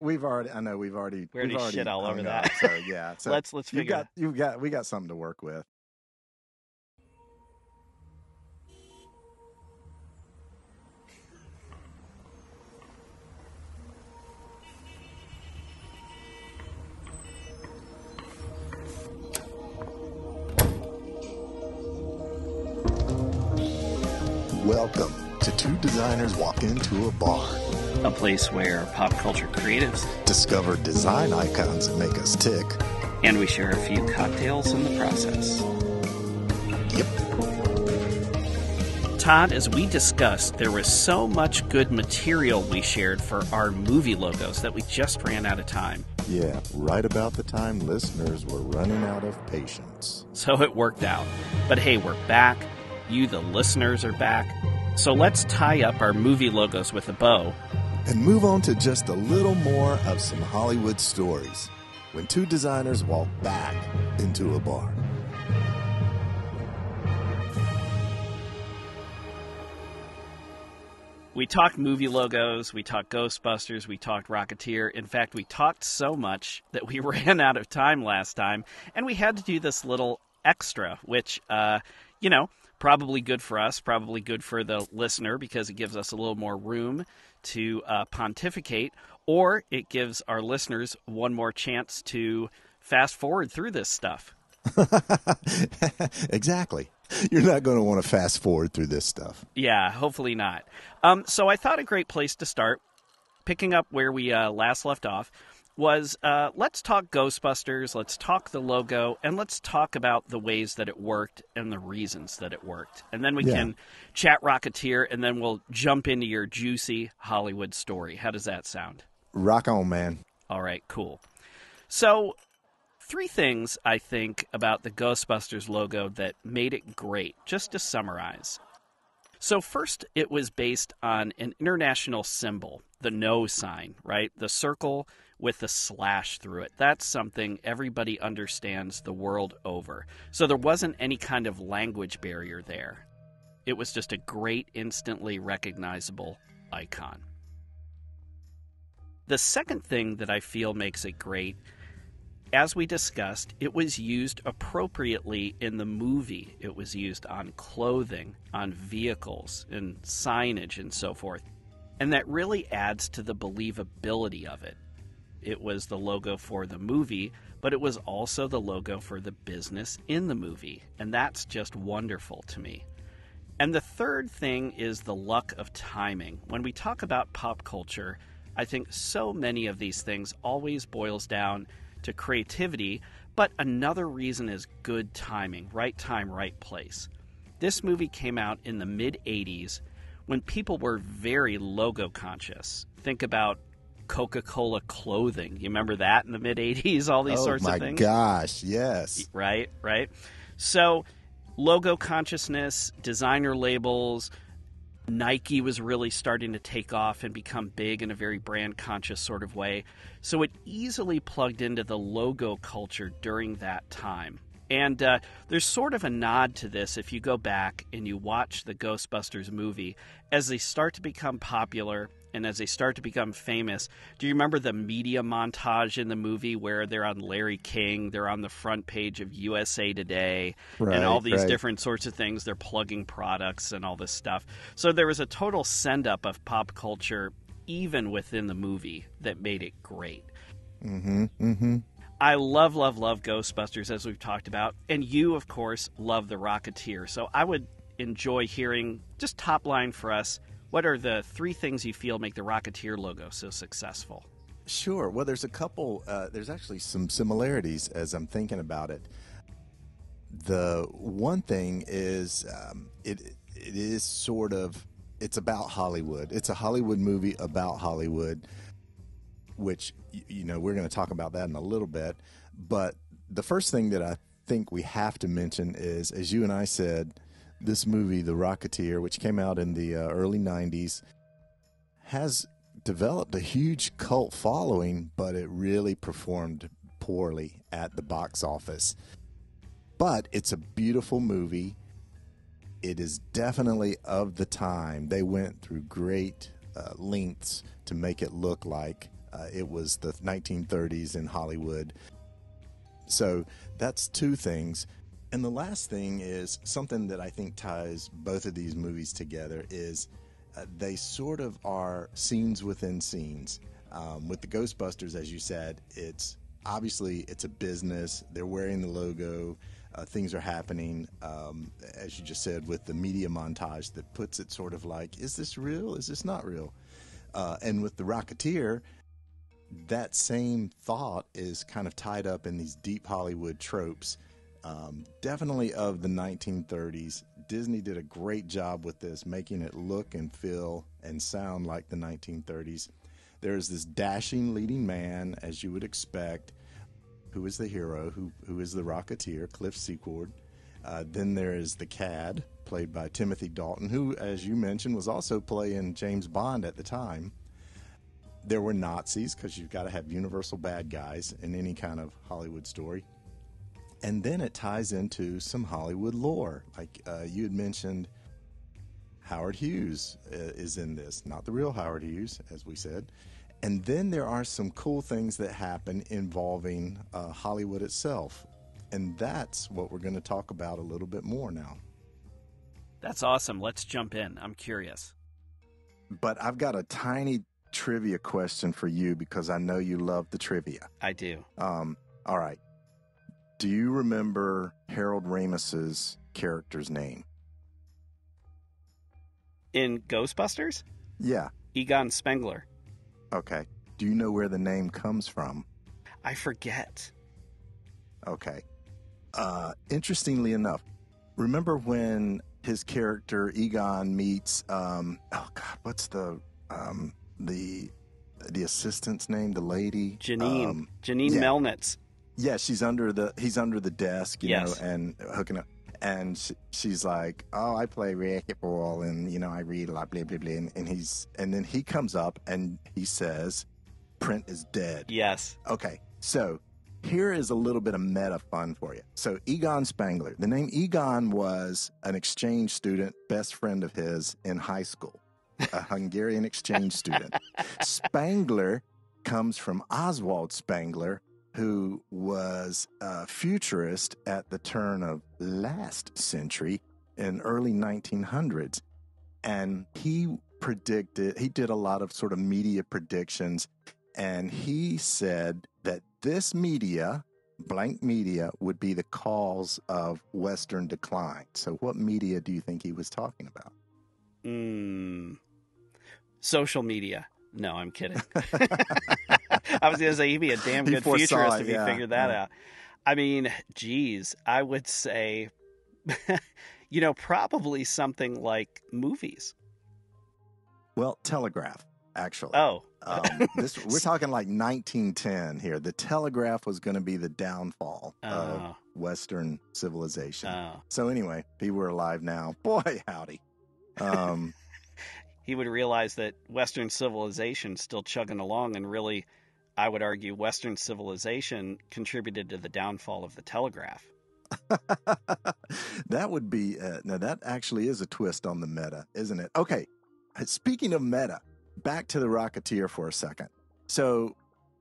We've already. I know we've already. We already we've already shit all over hung that. up, so yeah. So let's let's figure. you figure. got you got we got something to work with. Welcome to Two Designers Walk Into a Bar. A place where pop culture creatives Discover design icons that make us tick. and we share a few cocktails in the process. Yep. Todd, as we discussed, there was so much good material we shared for our movie logos that we just ran out of time. Yeah, right about the time listeners were running out of patience. So it worked out. But hey, we're back. You, the listeners, are back. So let's tie up our movie logos with a bow. And move on to just a little more of some Hollywood stories when two designers walk back into a bar. We talked movie logos, we talked Ghostbusters, we talked Rocketeer. In fact, we talked so much that we ran out of time last time, and we had to do this little extra, which, uh, you know, probably good for us, probably good for the listener because it gives us a little more room to uh, pontificate, or it gives our listeners one more chance to fast forward through this stuff. exactly. You're not going to want to fast forward through this stuff. Yeah, hopefully not. Um, so I thought a great place to start, picking up where we uh, last left off, was uh, let's talk Ghostbusters, let's talk the logo, and let's talk about the ways that it worked and the reasons that it worked. And then we Yeah. can chat Rocketeer, and then we'll jump into your juicy Hollywood story. How does that sound? Rock on, man. All right, cool. So, three things I think about the Ghostbusters logo that made it great, just to summarize. So, first, it was based on an international symbol, the no sign, right? The circle with the slash through it. That's something everybody understands the world over. So, there wasn't any kind of language barrier there. It was just a great, instantly recognizable icon. The second thing that I feel makes it great, as we discussed, it was used appropriately in the movie. It was used on clothing, on vehicles, and signage, and so forth. And that really adds to the believability of it. It was the logo for the movie, but it was also the logo for the business in the movie. And that's just wonderful to me. And the third thing is the luck of timing. When we talk about pop culture, I think so many of these things always boils down to creativity, but another reason is good timing, right time, right place. This movie came out in the mid 80s when people were very logo conscious. Think about Coca-Cola clothing. You remember that in the mid 80s all these oh sorts of things? Oh my gosh, yes. right right so logo consciousness designer labels nike was really starting to take off and become big in a very brand conscious sort of way so it easily plugged into the logo culture during that time and uh, there's sort of a nod to this if you go back and you watch the ghostbusters movie as they start to become popular and as they start to become famous, do you remember the media montage in the movie where they're on Larry King, they're on the front page of USA Today, Right, and all these right. different sorts of things? They're plugging products and all this stuff. So there was a total send up of pop culture, even within the movie, that made it great. Mm-hmm. Mm-hmm. I love, love, love Ghostbusters, as we've talked about. And you, of course, love The Rocketeer. So I would enjoy hearing just top line for us what are the three things you feel make the Rocketeer logo so successful? Sure. Well, there's a couple. Uh, there's actually some similarities as I'm thinking about it. The one thing is um, it it is sort of it's about Hollywood. It's a Hollywood movie about Hollywood, which you know we're going to talk about that in a little bit. But the first thing that I think we have to mention is, as you and I said, this movie, The Rocketeer, which came out in the uh, early '90s, has developed a huge cult following, but it really performed poorly at the box office. But it's a beautiful movie. It is definitely of the time. They went through great uh, lengths to make it look like Uh, it was the 1930s in Hollywood. So that's two things. And the last thing is something that I think ties both of these movies together is uh, they sort of are scenes within scenes. Um, with the Ghostbusters, as you said, it's obviously it's a business. They're wearing the logo. Uh, things are happening, um, as you just said, with the media montage that puts it sort of like, is this real? Is this not real? Uh, and with the Rocketeer, that same thought is kind of tied up in these deep Hollywood tropes, um, definitely of the 1930s. Disney did a great job with this, making it look and feel and sound like the 1930s. There's this dashing leading man, as you would expect, who is the hero, who, who is the Rocketeer, Cliff Secord. Uh, then there is the Cad, played by Timothy Dalton, who, as you mentioned, was also playing James Bond at the time. There were Nazis, because you've got to have universal bad guys in any kind of Hollywood story. And then it ties into some Hollywood lore. Like uh, you had mentioned, Howard Hughes uh, is in this, not the real Howard Hughes, as we said. And then there are some cool things that happen involving uh, Hollywood itself. And that's what we're going to talk about a little bit more now. That's awesome. Let's jump in. I'm curious. But I've got a tiny trivia question for you because I know you love the trivia. I do. Um, all right. Do you remember Harold Ramis's character's name? In Ghostbusters? Yeah. Egon Spengler. Okay. Do you know where the name comes from? I forget. Okay. Uh, interestingly enough, remember when his character Egon meets um, oh god, what's the um, the the assistant's name? The lady Janine. Um, Janine yeah. Melnitz. yeah, she's under the he's under the desk, you Yes. know, and hooking up. And sh- she's like, "Oh, I play racquetball, and you know, I read a lot, blah blah blah." And, and he's and then he comes up and he says, "Print is dead." Yes. Okay, so here is a little bit of meta fun for you. So, Egon Spengler, the name Egon was an exchange student, best friend of his in high school, a Hungarian exchange student. Spengler comes from Oswald Spengler, who was a futurist at the turn of last century in early 1900s. And he predicted, he did a lot of sort of media predictions and he said that this media, blank media, would be the cause of Western decline. So, what media do you think he was talking about? Mm. Social media. No, I'm kidding. I was going to say he'd be a damn good futurist it, if he yeah, figured that yeah. out. I mean, geez, I would say, you know, probably something like movies. Well, telegraph, actually. Oh, Um, this, we're talking like 1910 here. The telegraph was going to be the downfall of Oh. Western civilization. oh. so, anyway, people were alive now, boy, howdy. Um, he would realize that Western civilization's still chugging along, and really, I would argue Western civilization contributed to the downfall of the telegraph. that would be uh, now that actually is a twist on the meta isn't it okay speaking of meta back to the rocketeer for a second so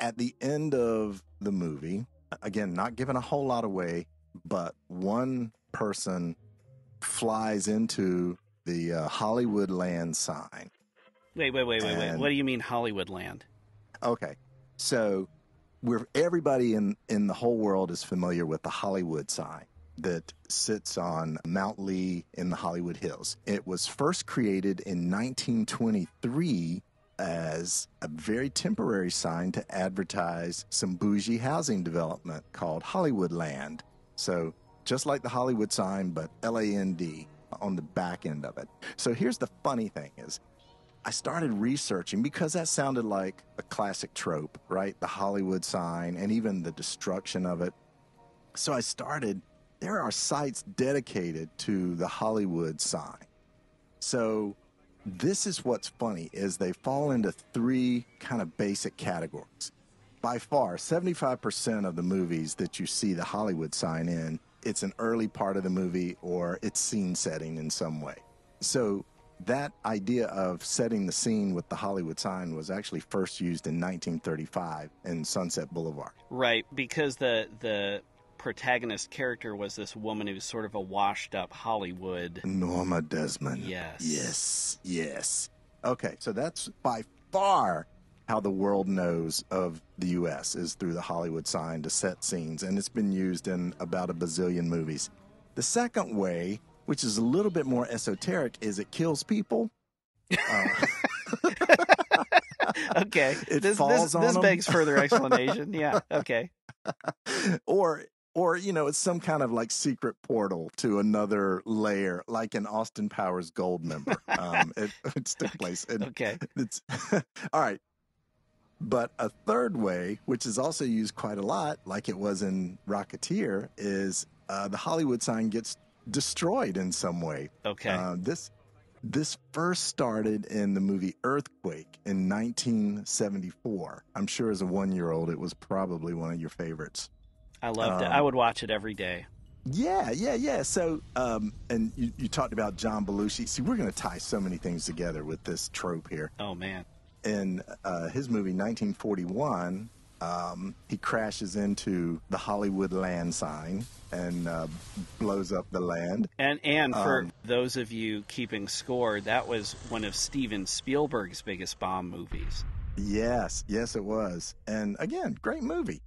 at the end of the movie again not giving a whole lot away but one person flies into the uh, hollywood land sign Wait, wait, wait, wait, wait. What do you mean Hollywood land? Okay. So we're everybody in in the whole world is familiar with the Hollywood sign that sits on Mount Lee in the Hollywood Hills. It was first created in 1923 as a very temporary sign to advertise some bougie housing development called Hollywood Land. So just like the Hollywood sign, but L A N D on the back end of it. So here's the funny thing is I started researching because that sounded like a classic trope, right? The Hollywood sign and even the destruction of it. So I started, there are sites dedicated to the Hollywood sign. So this is what's funny is they fall into three kind of basic categories. By far, 75% of the movies that you see the Hollywood sign in, it's an early part of the movie or it's scene setting in some way. So that idea of setting the scene with the Hollywood sign was actually first used in 1935 in Sunset Boulevard. Right, because the the protagonist character was this woman who was sort of a washed up Hollywood. Norma Desmond. Yes. Yes. Yes. Okay, so that's by far how the world knows of the U.S. is through the Hollywood sign to set scenes, and it's been used in about a bazillion movies. The second way, which is a little bit more esoteric, is it kills people. Uh, okay. It this falls this, on this begs further explanation. Yeah. Okay. or or you know it's some kind of like secret portal to another layer like an austin powers Goldmember um it, it's took place Okay. it's all right but a third way which is also used quite a lot like it was in rocketeer is uh, the hollywood sign gets destroyed in some way Okay. uh, this this first started in the movie Earthquake in 1974. I'm sure as a one year old, it was probably one of your favorites. I loved it. um, I would watch it every day. Yeah, yeah, yeah. So, um, and you, you talked about John Belushi. See, we're going to tie so many things together with this trope here. Oh man. In uh, his movie 1941, um, he crashes into the Hollywood land sign and uh, blows up the land. And and for Um, those of you keeping score, that was one of Steven Spielberg's biggest bomb movies. Yes, yes, it was. And again, great movie.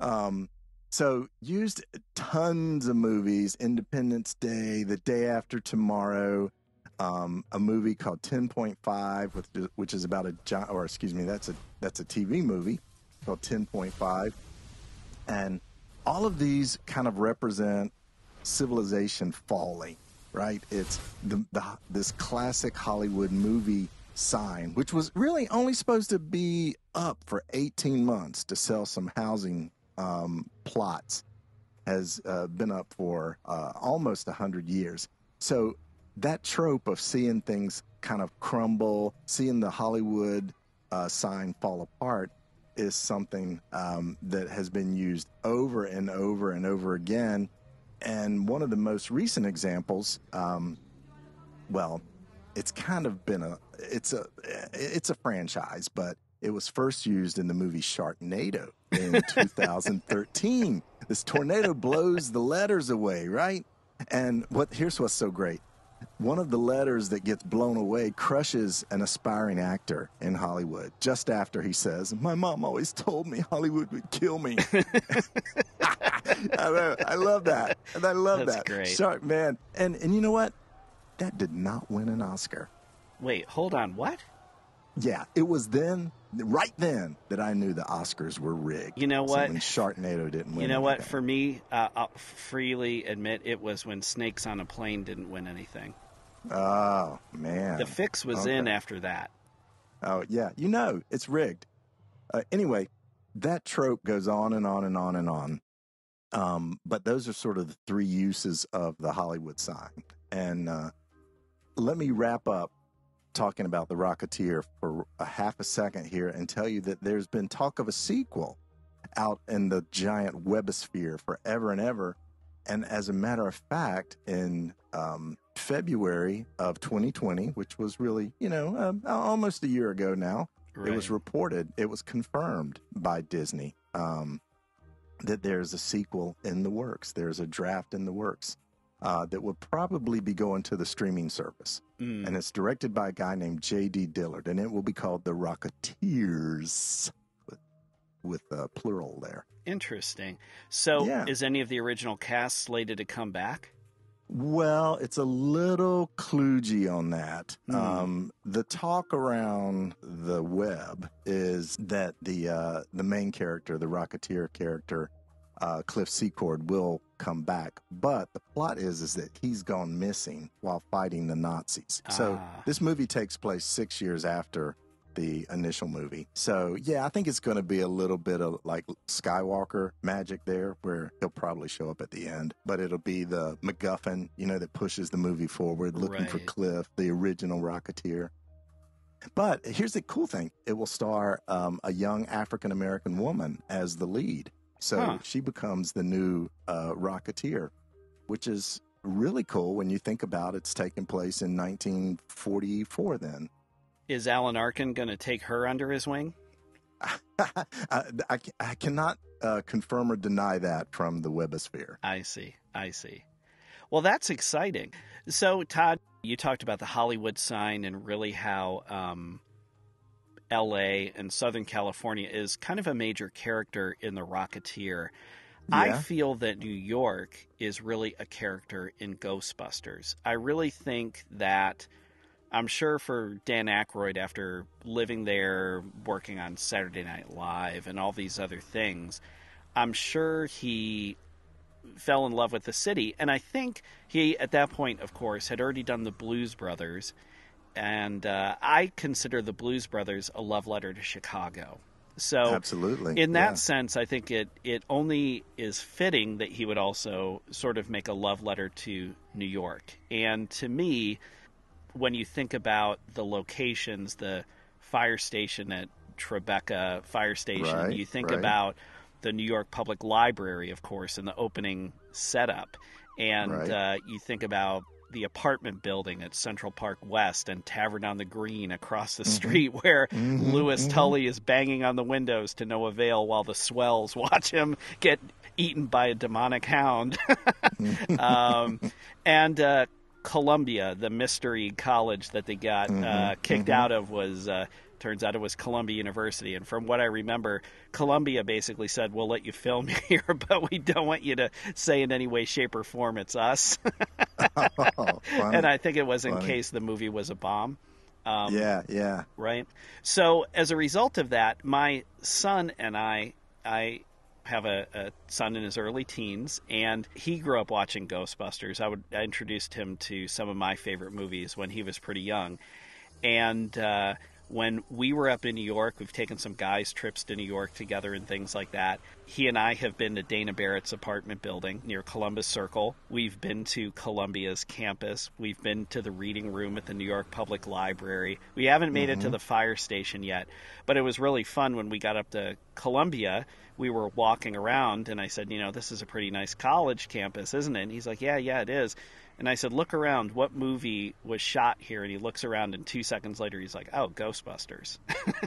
Um, so used tons of movies, Independence Day, The Day After Tomorrow, um, a movie called 10.5, which, which is about a gi- or excuse me, that's a that's a TV movie called 10.5, and all of these kind of represent civilization falling. Right? It's the, the this classic Hollywood movie sign, which was really only supposed to be up for 18 months to sell some housing um, plots, has uh, been up for uh, almost 100 years. So that trope of seeing things kind of crumble, seeing the Hollywood uh, sign fall apart, is something um, that has been used over and over and over again. And one of the most recent examples, um, well, it's kind of been a it's a it's a franchise, but it was first used in the movie Sharknado in 2013. This tornado blows the letters away, right? And what here's what's so great. One of the letters that gets blown away crushes an aspiring actor in Hollywood just after he says, My mom always told me Hollywood would kill me. I, know, I love that. And I love That's that. great. Shark man. And and you know what? That did not win an Oscar. Wait, hold on. What? Yeah, it was then, right then, that I knew the Oscars were rigged. You know So what? when Sharknado didn't win. You know what? For me, uh, I'll freely admit it was when Snakes on a Plane didn't win anything. Oh man. The fix was in after that. Oh yeah, you know it's rigged. Uh, anyway, that trope goes on and on and on and on. Um, but those are sort of the three uses of the Hollywood sign. And uh, let me wrap up talking about the Rocketeer for a half a second here and tell you that there's been talk of a sequel out in the giant webosphere forever and ever. And as a matter of fact, in um, February of 2020, which was really, you know, um, almost a year ago now, it was reported, it was confirmed by Disney um, that there's a sequel in the works. There's a draft in the works uh, that will probably be going to the streaming service. Mm. And it's directed by a guy named J.D. Dillard, and it will be called The Rocketeers with, with uh, plural there. Interesting. So, Yeah. is any of the original cast slated to come back? Well, it's a little kludgy on that. Hmm. Um, the talk around the web is that the uh, the main character, the Rocketeer character, uh, Cliff Secord, will come back. But the plot is is that he's gone missing while fighting the Nazis. So Ah. this movie takes place six years after the initial movie. So yeah, I think it's going to be a little bit of like Skywalker magic there, where he'll probably show up at the end, but it'll be the MacGuffin, you know, that pushes the movie forward, looking for Cliff, the original Rocketeer. But here's the cool thing: it will star um, a young African American woman as the lead, so Huh. she becomes the new uh, Rocketeer, which is really cool when you think about it's taking place in 1944 then. Is Alan Arkin going to take her under his wing? I, I, I, cannot uh, confirm or deny that from the webosphere. I see. I see. Well, that's exciting. So, Todd, you talked about the Hollywood sign and really how um, LA and Southern California is kind of a major character in The Rocketeer. Yeah. I feel that New York is really a character in Ghostbusters. I really think that I'm sure for Dan Aykroyd, after living there, working on Saturday Night Live and all these other things, I'm sure he fell in love with the city. And I think he, at that point, of course, had already done the Blues Brothers. And uh, I consider the Blues Brothers a love letter to Chicago. So, absolutely, in that yeah. sense, I think it it only is fitting that he would also sort of make a love letter to New York. And to me, when you think about the locations, the fire station at Tribeca Fire Station, right, you think right. about the New York Public Library, of course, in the opening setup, and right. uh, you think about the apartment building at Central Park West and Tavern on the Green across the mm-hmm. street, where mm-hmm, Louis mm-hmm. Tully is banging on the windows to no avail while the swells watch him get eaten by a demonic hound. um, and uh, Columbia, the mystery college that they got mm-hmm. uh, kicked mm-hmm. out of, was. Turns out it was Columbia University. And from what I remember, Columbia basically said, We'll let you film here, but we don't want you to say in any way, shape, or form it's us. oh, and I think it was in case the movie was a bomb. Um, yeah, yeah. Right. So as a result of that, my son and I, I have a, a, son in his early teens, and he grew up watching Ghostbusters. I would I introduced him to some of my favorite movies when he was pretty young, and uh, when we were up in New York, we've taken some guys' trips to New York together and things like that. He and I have been to Dana Barrett's apartment building near Columbus Circle. We've been to Columbia's campus. We've been to the reading room at the New York Public Library. We haven't made Mm-hmm. it to the fire station yet, but it was really fun when we got up to Columbia. We were walking around, and I said, You know, this is a pretty nice college campus, isn't it? And he's like, Yeah, yeah, it is. And I said, Look around. What movie was shot here? And he looks around, and two seconds later, he's like, Oh, Ghostbusters.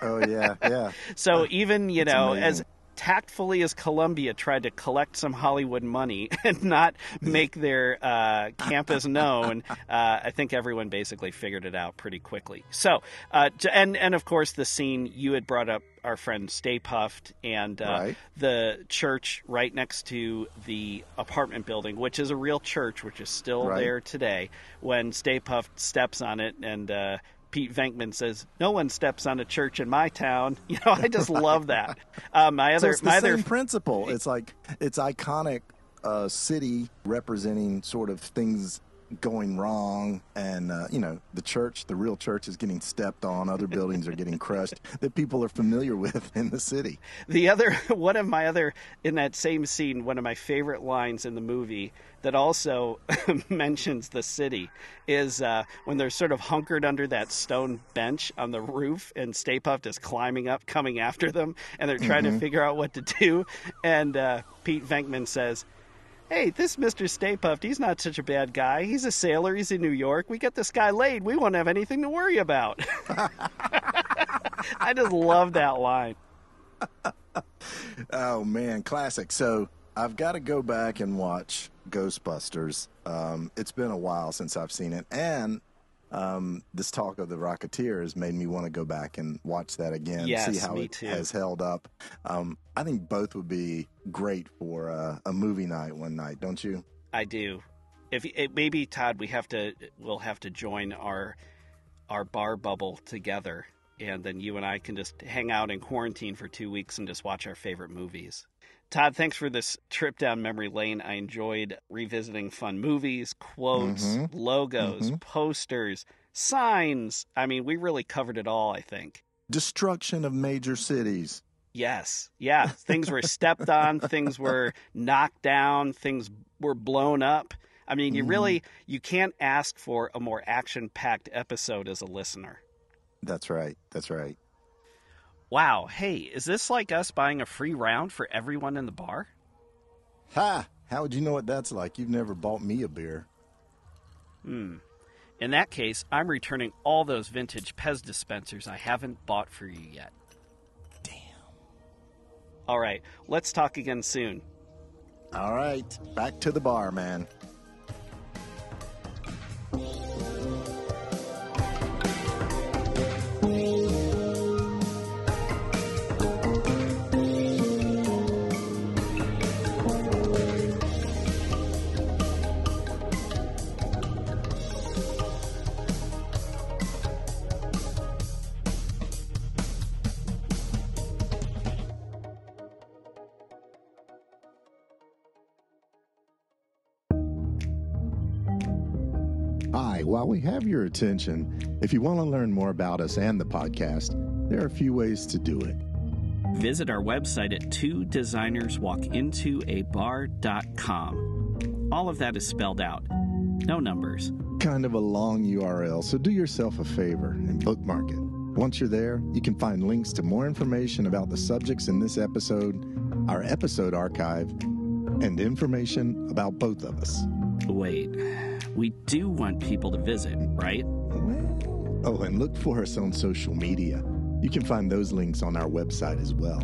Oh yeah, yeah. so even, you That's know, amazing. as tactfully as Columbia tried to collect some Hollywood money and not make their uh, campus known, uh, I think everyone basically figured it out pretty quickly. So, uh, and and of course, the scene you had brought up our friend Stay Puft and uh, Right. the church right next to the apartment building, which is a real church, which is still Right. there today. When Stay Puft steps on it and uh, Pete Venkman says, "No one steps on a church in my town." You know, I just love that. Uh, my So other, it's the my same other, principle. It's like it's iconic uh, city representing sort of things going wrong, and uh, you know the church, the real church, is getting stepped on. Other buildings are getting crushed that people are familiar with in the city. the other, one of my other in that same scene, one of my favorite lines in the movie that also mentions the city is uh, when they're sort of hunkered under that stone bench on the roof, and Stay Puft is climbing up, coming after them, and they're trying to figure out what to do. And uh, Pete Venkman says, Hey, this Mr. Stay Puft, he's not such a bad guy. He's a sailor. He's in New York. We get this guy laid. We won't have anything to worry about. I just love that line. Oh man, classic. So I've got to go back and watch Ghostbusters. Um, it's been a while since I've seen it, and um, this talk of the Rocketeer has made me want to go back and watch that again, Yes, see how it too. has held up. Um, I think both would be great for uh, a movie night one night, don't you? I do. If it, maybe Todd, we have to, we'll have to join our our bar bubble together, and then you and I can just hang out in quarantine for two weeks and just watch our favorite movies. Todd, thanks for this trip down memory lane. I enjoyed revisiting fun movies, quotes, Mhm. logos, Mhm. posters, signs. I mean, we really covered it all. I think. Destruction of major cities. Yes. Yeah. Things were stepped on, things were knocked down, things were blown up. I mean, you Mhm. really you can't ask for a more action-packed episode as a listener. That's right. That's right. Wow, hey, is this like us buying a free round for everyone in the bar? Ha! How would you know what that's like? You've never bought me a beer. Hmm. In that case, I'm returning all those vintage Pez dispensers I haven't bought for you yet. Damn. All right, let's talk again soon. All right, back to the bar, man. Attention, if you want to learn more about us and the podcast, there are a few ways to do it. Visit our website at two designerswalkintoabar.com. All of that is spelled out. No numbers. Kind of a long URL, so do yourself a favor and bookmark it. Once you're there, you can find links to more information about the subjects in this episode, our episode archive, and information about both of us. Wait, we do want people to visit, right? Oh, and look for us on social media. You can find those links on our website as well.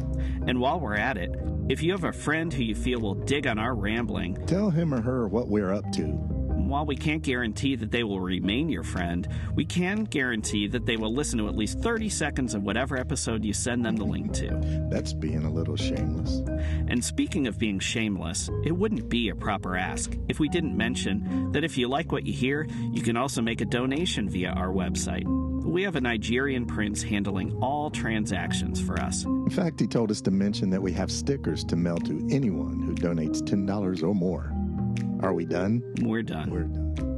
And while we're at it, if you have a friend who you feel will dig on our rambling, Tell him or her what we're up to. While we can't guarantee that they will remain your friend, we can guarantee that they will listen to at least 30 seconds of whatever episode you send them the link to. That's being a little shameless. And speaking of being shameless, it wouldn't be a proper ask if we didn't mention that if you like what you hear, you can also make a donation via our website. We have a Nigerian prince handling all transactions for us. In fact, he told us to mention that we have stickers to mail to anyone who donates $10 or more. Are we done? We're done. We're done.